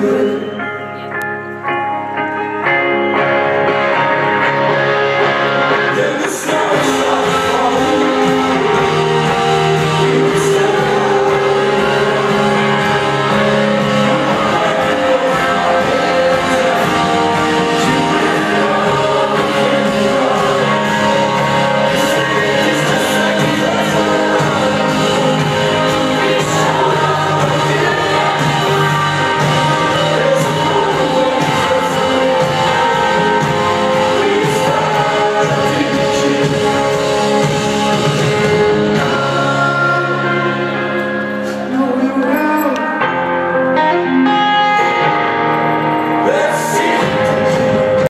good.